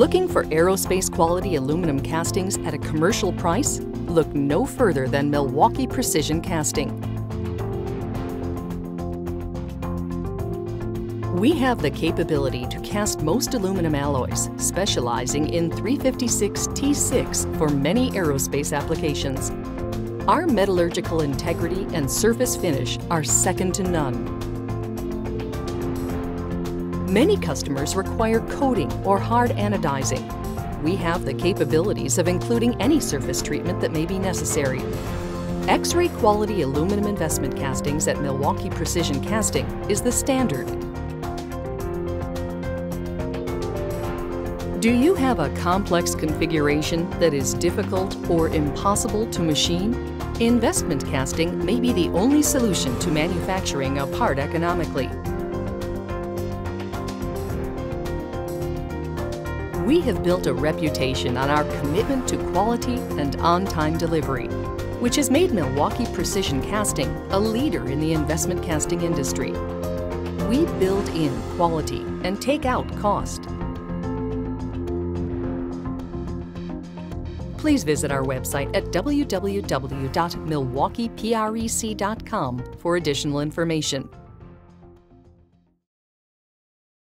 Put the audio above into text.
Looking for aerospace quality aluminum castings at a commercial price? Look no further than Milwaukee Precision Casting. We have the capability to cast most aluminum alloys, specializing in 356 T6 for many aerospace applications. Our metallurgical integrity and surface finish are second to none. Many customers require coating or hard anodizing. We have the capabilities of including any surface treatment that may be necessary. X-ray quality aluminum investment castings at Milwaukee Precision Casting is the standard. Do you have a complex configuration that is difficult or impossible to machine? Investment casting may be the only solution to manufacturing a part economically. We have built a reputation on our commitment to quality and on-time delivery, which has made Milwaukee Precision Casting a leader in the investment casting industry. We build in quality and take out cost. Please visit our website at www.milwaukeeprec.com for additional information.